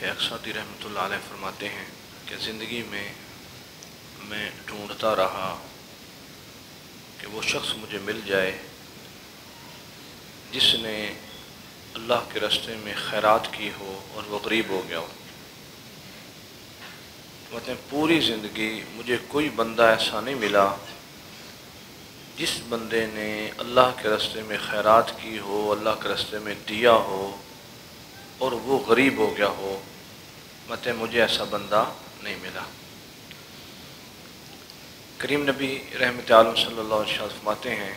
शेख सादी रहमत फरमाते हैं कि ज़िंदगी में मैं ढूंढता रहा कि वो शख्स मुझे मिल जाए जिसने अल्लाह के रास्ते में खैरात की हो और वो गरीब हो गया हो। मतलब पूरी ज़िंदगी मुझे कोई बंदा ऐसा नहीं मिला जिस बंदे ने अल्लाह के रास्ते में खैरात की हो, अल्लाह के रास्ते में दिया हो और वो गरीब हो गया हो, मत मुझे ऐसा बंदा नहीं मिला। करीम नबी रहमत आलम फरमाते हैं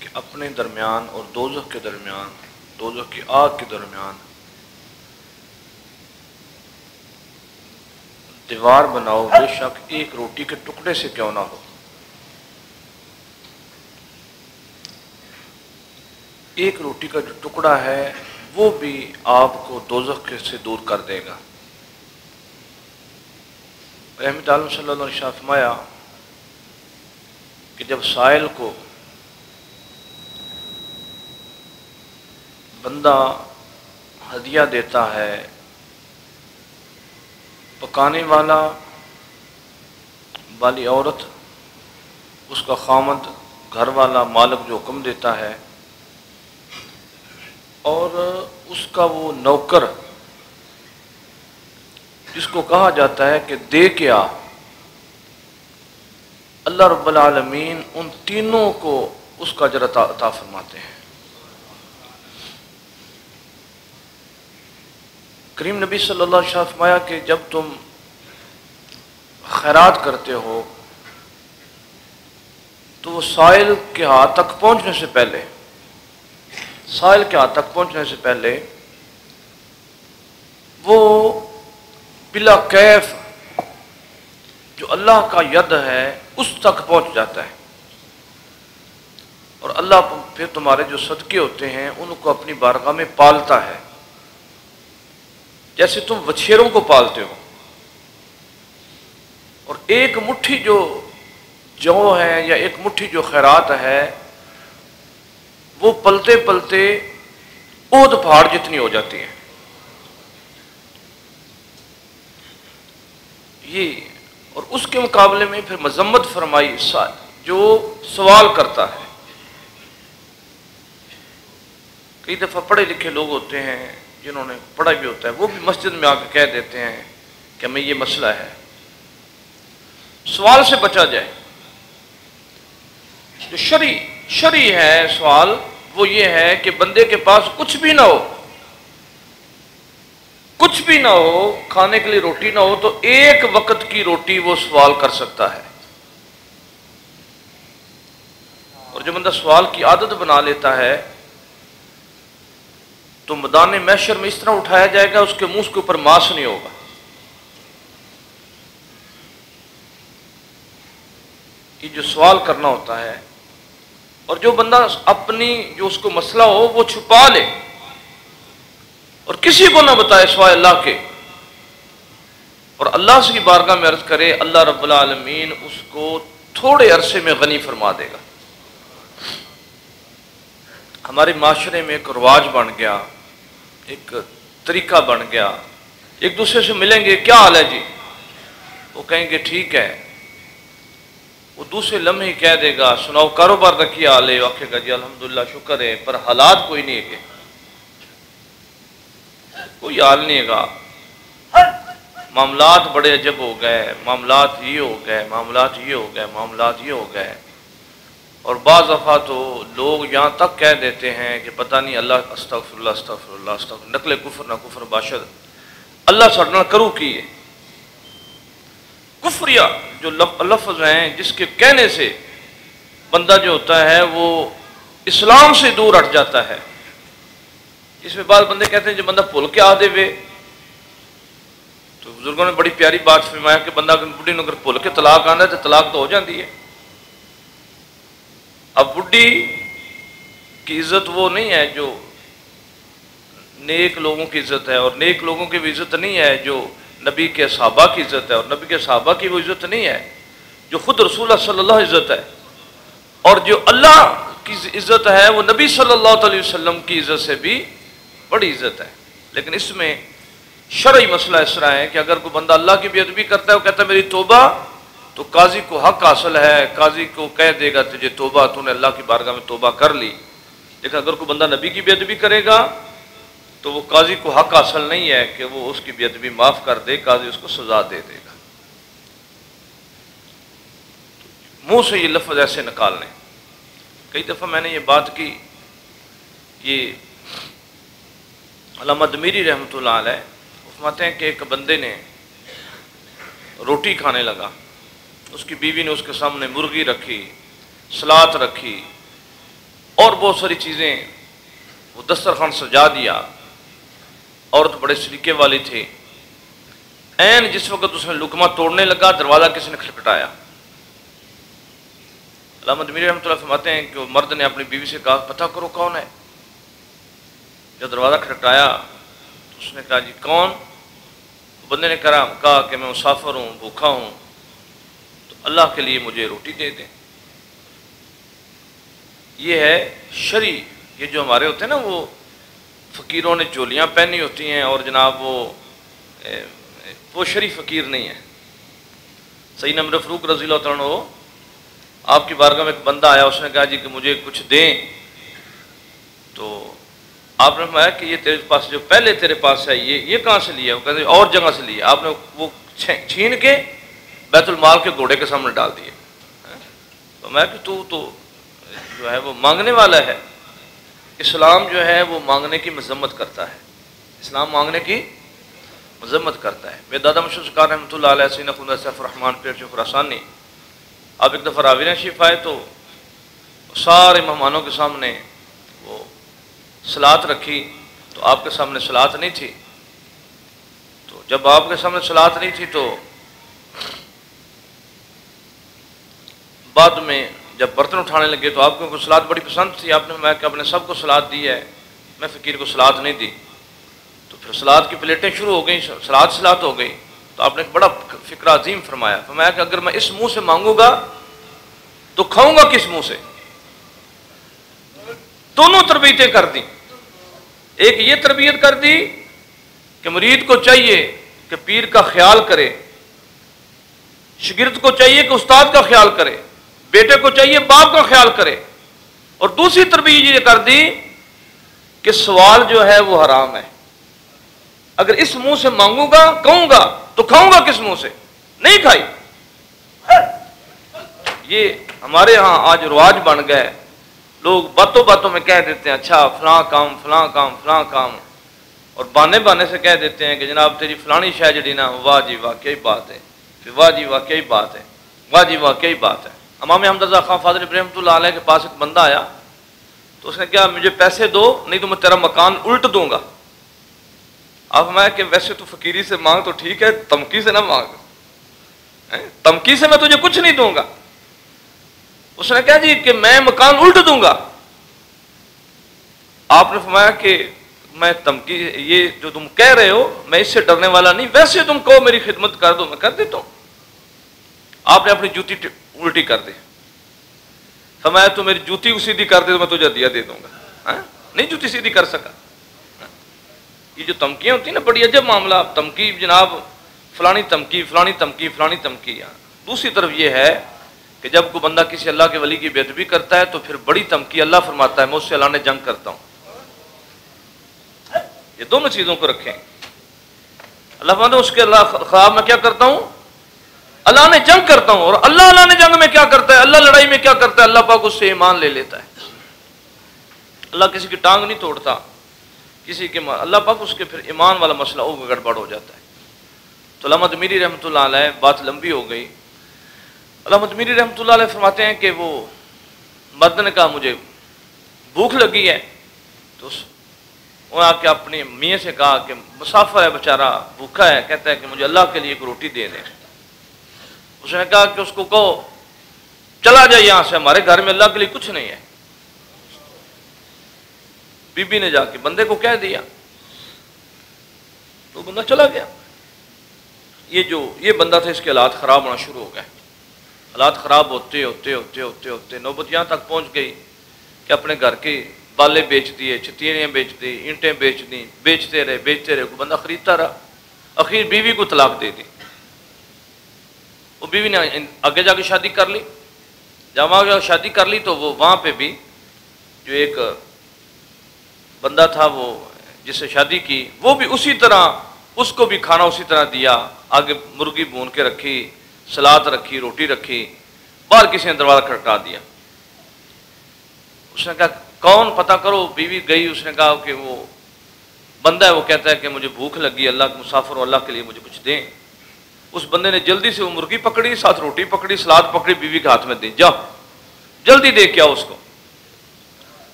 कि अपने दरमियान और दोजख के दरमियान, दोजख की आग के दरमियान दीवार बनाओ, बेशक एक रोटी के टुकड़े से क्यों ना हो। एक रोटी का जो टुकड़ा है वो भी आपको दोजख से दूर कर देगा। रहमत आलम वसल्लम फरमाया कि जब साइल को बंदा हदिया देता है, पकाने वाला वाली औरत, उसका खामद घर वाला मालक जो हुक्म देता है, और उसका वो नौकर, जिसको कहा जाता है कि दे के आ। अल्लाह रब्बुल आलमीन उन तीनों को उसका जरा अता फरमाते हैं। करीम नबी सल्लल्लाहु अलैहि वसल्लम फरमाया कि जब तुम खैरात करते हो तो वो साइल के हाथ तक पहुँचने से पहले साहिल के हाथ तक पहुँचने से पहले वो बिला कैफ जो अल्लाह का यद है, उस तक पहुँच जाता है। और अल्लाह फिर तुम्हारे जो सदके होते हैं, उनको अपनी बारगाह में पालता है। जैसे तुम वछेरों को पालते हो। और एक मुट्ठी जो जौ है या एक मुट्ठी जो खैरात है वो पलते पलते ओद पहाड़ जितनी हो जाती है। ये, और उसके मुकाबले में फिर मजम्मत फरमाई जो सवाल करता है। कई दफ़ा पढ़े लिखे लोग होते हैं, जिन्होंने पढ़ा भी होता है, वो भी मस्जिद में आकर कह देते हैं कि हमें ये मसला है। सवाल से बचा जाए, जो शरी शरी है सवाल, वो ये है कि बंदे के पास कुछ भी ना हो, कुछ भी ना हो, खाने के लिए रोटी ना हो तो एक वक्त की रोटी वो सवाल कर सकता है। और जो बंदा सवाल की आदत बना लेता है तो मैदान मैशर में इस तरह उठाया जाएगा, उसके मुँह के ऊपर मांस नहीं होगा। ये जो सवाल करना होता है और जो बंदा अपनी जो उसको मसला हो, वो छुपा ले। और किसी को ना बताए सवाए अल्लाह के। और अल्लाह से की बारगाह में अर्ज़ करे, अल्लाह रब्बुल आलमीन उसको थोड़े अरसे में गनी फरमा देगा। हमारे माशरे में एक रवाज बन गया, एक तरीका बन गया। एक दूसरे से मिलेंगे, क्या हाल है जी? वो कहेंगे, ठीक है। वो दूसरे लम्हे कह देगा, सुनाओ, कारोबार हाल है आखेगा, जी अलहमदुल्ला शुक्र है, पर हालात कोई नहीं है। कोई हाल नहीं है। मामलात बड़े अजब हो गए, मामलात ये हो गए, मामलात ये हो गए, मामलात ये हो गए। और बाज़ दफ़ा तो लोग यहाँ तक कह देते हैं कि पता नहीं, अल्लाह अस्तफ़ुल्ला अस्तफ़ुल्ला अस्तफ़ नकल कुफर ना कुफर बाशद अल्लाह सड़ना करूँ की है? कुफरिया। जो लफ्ज़ हैं, जिसके कहने से बंदा जो होता है, वो इस्लाम से दूर हट जाता है। इसमें बाद बंदे कहते हैं जो बंदा भुल के आ दे वे तो बुज़ुर्गों ने बड़ी प्यारी बात फरमाया कि बंदा बुढ़ी अगर भुल के तलाक आना है तो तलाक तो हो जाती है। अब बुढ़ी की इज़्ज़त वो नहीं है जो नेक लोगों की इज़्ज़त है, और नेक लोगों की भी इज़्ज़त नहीं है जो नबी के सहाबा की इज़्ज़त है और नबी के सहाबा की वो इज़्ज़त नहीं है, जो खुद रसूल सल्लल्लाहु इज़्ज़त है। और जो अल्लाह की इज़्ज़त है, वो नबी सल्लल्लाहु अलैहि वसल्लम की इज़्ज़त से भी बड़ी इज़्ज़त है। लेकिन इसमें शरई मसला इस तरह है कि अगर कोई बंदा अल्लाह की बेदबी करता है वो कहता है, मेरी तोबा तो काजी को हक हासिल है, काजी को कह देगा, तुझे तोबा, तूने अल्लाह की बारगाह में तोबा कर ली। लेकिन अगर कोई बंदा नबी की बेदबी करेगा तो वो काजी को हक हासिल नहीं है कि वो उसकी बेदबी माफ़ कर दे, काजी उसको सजा दे देगा। मुँह से ये लफ्ज़ ऐसे निकालने। कई दफ़ा मैंने ये बात की ये अलामा दमीरी रहमत फरमाते हैं कि एक बंदे ने रोटी खाने लगा। उसकी बीवी ने उसके सामने मुर्गी रखी, सलाद रखी, और बहुत सारी चीज़ें वो दस्तरखान सजा दिया। औरत बड़े सलीके वाली थी। एन जिस वक्त उसने लुकमा तोड़ने लगा, दरवाज़ा किसी ने खटखटाया। मीर रहमत फरमाते हैं कि मर्द ने अपनी बीवी से कहा, पता करो कौन है? जब दरवाज़ा खटखटाया तो उसने कहा, जी, कौन? बंदे ने करा, कहा कि, मैं मुसाफर हूँ, भूखा हूँ तो अल्लाह के लिए मुझे रोटी दे दें। ये है शरी, ये जो हमारे होते हैं ना, वो फ़कीरों ने चोलियाँ पहनी होती हैं और जनाब वो ए, वो फ़कीर नहीं है। सही नंबर फ़रूक रज़ी हो आपकी बारगाह में एक बंदा आया उसने कहा जी कि मुझे कुछ दें। तो आपने फरमाया कि ये तेरे पास जो पहले तेरे पास है ये ये कहाँ से लिया? वो कहते और जगह से लिया। आपने वो छीन के बैतुल माल के घोड़े के सामने डाल दिए। तो मैं कि तू तो जो है वो मांगने वाला है। इस्लाम जो है वो मांगने की मजम्मत करता है। इस्लाम मांगने की मजम्मत करता है। मेरे दादा मशहूर सरकार रहमत सैफ़रहमान पेड़ खुरासानी, अब एक दफ़ा रावी शिफ आए तो सारे मेहमानों के सामने वो सलात रखी तो आपके सामने सलात नहीं थी। तो जब आपके सामने सलात नहीं थी तो बाद में जब बर्तन उठाने लगे तो आपको सलाद बड़ी पसंद थी? आपने मैं कि आपने सबको सलाद दी है। मैं फ़कीर को सलाद नहीं दी। तो फिर सलाद की प्लेटें शुरू हो गई, सलाद सलाद हो गई। तो आपने बड़ा फ़िक्र अजीम फरमाया। फरमाया कि अगर मैं इस मुँह से मांगूँगा तो खाऊँगा किस मुँह से? दोनों तरबियतें कर दी। एक ये तरबियत कर दी कि मरीद को चाहिए कि पीर का ख्याल करे, शिगिर्द को चाहिए कि उस्ताद का ख्याल करे। बेटे को चाहिए, बाप का ख्याल करे। और दूसरी तरबियत ये कर दी कि सवाल जो है वो हराम है। अगर इस मुँह से मांगूँगा, कहूँगा तो खाऊँगा किस मुँह से? नहीं खाई। ये हमारे यहाँ आज रिवाज बन गए। लोग बातों बातों में कह देते हैं अच्छा फलां काम फलां काम फलां काम। और बाने बाने से कह देते हैं कि, जनाब, तेरी फलानी शाह जड़ी ना, वाह जी वाकई बात है। फिर वाह जी वाकई बात है। वाह जी वाकई बात है। अमाम हमदजा खान फादर इब्राहिम के पास एक बंदा आया तो उसने क्या मुझे पैसे दो, नहीं तो मैं तेरा मकान उल्ट दूँगा। अब मैं कि वैसे तो फकीरी से मांग तो ठीक है, तमकी से ना मांग। तमकी से मैं तुझे कुछ नहीं दूँगा। उसने कहा, जी, कि मैं मकान उल्ट दूँगा। आपने फरमाया कि मैं तमकी, ये जो तुम कह रहे हो, मैं इससे डरने वाला नहीं, वैसे तुम कहो मेरी खिदमत कर दो, मैं कर देता हूँ। आपने अपनी जूती उल्टी कर दे। फरमाया तो मेरी जूती सीधी कर दे तो मैं तुझे दिया दे दूँगा। हा? नहीं जूती सीधी कर सका। ये जो तमकियाँ होती ना, बड़ी अजब मामला। तमकी, जनाब, फलानी तमकी फलानी तमकी फलानी तमकी। दूसरी तरफ़ ये है कि जब कोई बंदा किसी अल्लाह के वली की बेदबी करता है तो फिर बड़ी धमकी अल्लाह फरमाता है, मैं उससे अल्लाह ने जंग करता हूँ। ये दोनों चीज़ों को रखें। अल्लाह फरमाते उसके अल्लाह ख्वाब में क्या करता हूँ? अल्लाह ने जंग करता हूँ और अल्लाह अल्लाह ने जंग में क्या करता है? अल्लाह लड़ाई में क्या करता है? अल्लाह पाक उससे ईमान ले लेता है। अल्लाह किसी की टांग नहीं तोड़ता। किसी के अल्लाह पाक उसके फिर ईमान वाला मसला वो गड़बड़ हो जाता है। तो अलामत मीरी रहमत बात लंबी हो गई। अलामत मीरी रहमत फरमाते हैं कि वो मर्द ने कहा मुझे भूख लगी है। तो वो आके अपने मियाँ से कहा कि मुसाफर है बेचारा, भूखा है। कहता है कि मुझे अल्लाह के लिए एक रोटी दे दें। उसने कहा कि उसको कहो, चला जाए यहाँ से, हमारे घर में अल्लाह के लिए कुछ नहीं है। बीबी ने जाके बंदे को कह दिया तो बंदा चला गया। ये जो, ये बंदा था, इसके हालात ख़राब होना शुरू हो गए। हालात ख़राब होते होते होते होते होते, नौबत यहाँ तक पहुँच गई कि अपने घर के बाले बेच दिए छतीरियाँ बेच दी, ईंटें बेच दी, बेचते रहे बेचते रहे बंदा ख़रीदता रहा। आखिर बीवी को तलाक दे दी। वो बीवी ने आगे जाके शादी कर ली। जब वहाँ शादी कर ली तो वो वहाँ पे भी जो एक बंदा था वो जिससे शादी की, वो भी उसी तरह, उसको भी खाना उसी तरह दिया। आगे मुर्गी भून के रखी, सलाद रखी, रोटी रखी, बाहर किसी ने दरवाज़ा खड़का दिया। उसने कहा, कौन? पता करो, बीवी गई। उसने कहा कि वो बंदा है, वो कहता है कि मुझे भूख लगी, अल्लाह के मुसाफिर अल्लाह के लिए मुझे कुछ दें। उस बंदे ने जल्दी से वो मुर्गी पकड़ी, साथ रोटी पकड़ी, सलाद पकड़ी, बीवी के हाथ में दी। जाओ, जल्दी दे क्या उसको।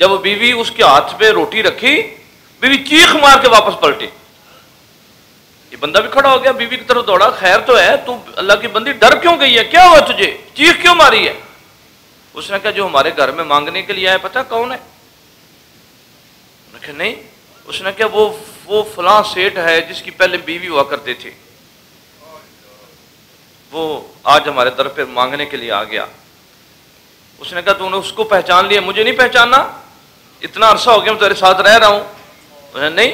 जब वो बीवी उसके हाथ पे रोटी रखी, बीवी चीख मार के वापस पलटी। ये बंदा भी खड़ा हो गया, बीवी की तरफ़ दौड़ा, खैर तो है, तू अल्लाह की बंदी, डर क्यों गई है? क्या हुआ तुझे? चीख क्यों मारी है? उसने कहा, जो हमारे घर में मांगने के लिए आया, पता कौन है? नहीं। उसने कहा, वो वो फलां सेठ है जिसकी पहले बीवी हुआ करते थे। वो आज हमारे दर पे मांगने के लिए आ गया। उसने कहा, तूने उसको पहचान लिया, मुझे नहीं पहचाना इतना अरसा हो गया, मैं तेरे साथ रह रहा हूँ। नहीं।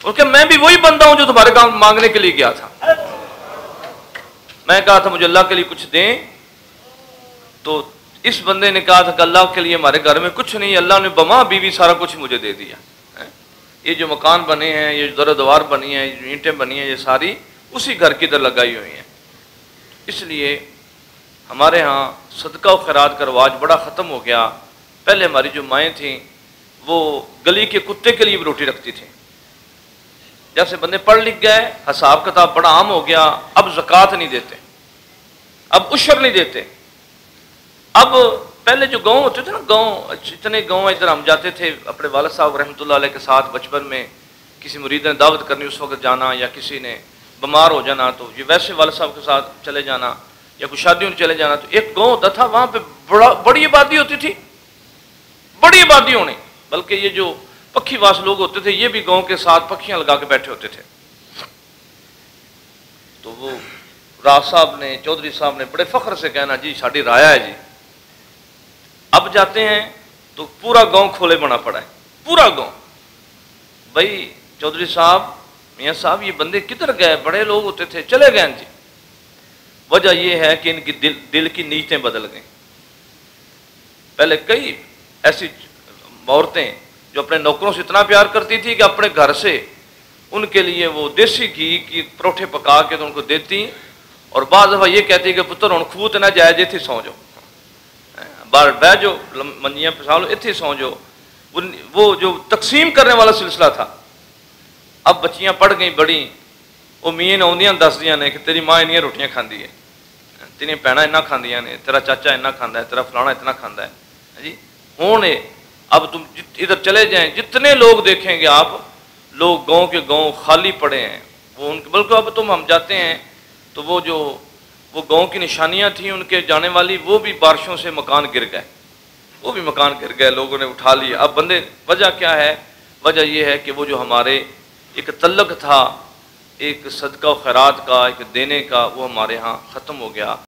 उसके मैं भी वही बंदा हूँ जो तुम्हारे काम मांगने के लिए गया था। मैं कहा था, मुझे अल्लाह के लिए कुछ दें। तो इस बंदे ने कहा था कि अल्लाह के लिए हमारे घर में कुछ नहीं, अल्लाह ने बमा बीवी सारा कुछ मुझे दे दिया। ये जो मकान बने हैं, ये जो दरद्वार बनी है, ये जो ईंटें बनी हैं, ये सारी उसी घर की तरह लगाई हुई हैं। इसलिए हमारे यहाँ सदका खैरात का रवाज बड़ा ख़त्म हो गया। पहले हमारी जो माएँ थीं, वो गली के कुत्ते के लिए भी रोटी रखती थी। जैसे बंदे पढ़ लिख गए, हिसाब किताब बड़ा आम हो गया, अब जक़ात नहीं देते, अब उशर नहीं देते। अब पहले जो गाँव होते थे ना, गाँव, इतने गाँव इधर हम जाते थे, अपने वाल साहब रहमत के साथ बचपन में किसी मुरीद ने दावत करनी, उस वक्त जाना या किसी ने बीमार हो जाना तो ये वैसे वाल साहब के साथ चले जाना, या कुछ शादियों में चले जाना तो एक गाँव होता था वहाँ पे बड़ा, बड़ी आबादी होती थी। बड़ी आबादी होनी बल्कि ये जो पक्षीवास लोग होते थे, ये भी गाँव के साथ पक्षियाँ लगा के बैठे होते थे। तो वो राज साहब ने, चौधरी साहब ने बड़े फख्र से कहना, जी, साड़ी राया है जी। अब जाते हैं तो पूरा गाँव खोले बना पड़ा है, पूरा गाँव भाई, चौधरी साहब मियाँ साहब, ये बंदे किधर गए? बड़े लोग होते थे। चले गए जी। वजह यह है कि इनकी दिल दिल की नीयतें बदल गई। पहले कई ऐसी औरतें जो अपने नौकरों से इतना प्यार करती थी कि अपने घर से उनके लिए वो देसी घी की परोठे पका के तो उनको देती और बाद दफ़ा ये कहती कि, पुत्र हूँ खूत ना जाए जे सौ जाओ। बाहर बह जो मंजियाँ पिसा लो इतने सौ जो वो जो तकसीम करने वाला सिलसिला था अब बच्चियाँ पढ़ गई, बड़ी। वो मीन आदि दसदियाँ ने कि तेरी माँ इनिया रोटियाँ खाती है तेरिया भैन इन्ना खादियाँ ने, तेरा चाचा इन्ना खाता है तेरा फलाना इतना खाता है जी हूँ अब तुम इधर चले जाएँ, जितने लोग देखेंगे आप, लोग गाँव के गाँव खाली पड़े हैं। वो उनके, बल्कि अब तुम हम जाते हैं तो वो जो, वो गाँव की निशानियाँ थी उनके जाने वाली, वो भी बारिशों से मकान गिर गए। वो भी मकान गिर गए, लोगों ने उठा लिया अब बंदे, वजह क्या है? वजह यह है कि वो जो हमारे एक तलक था, एक सदका खैरात का, एक देने का, वो हमारे यहाँ ख़त्म हो गया।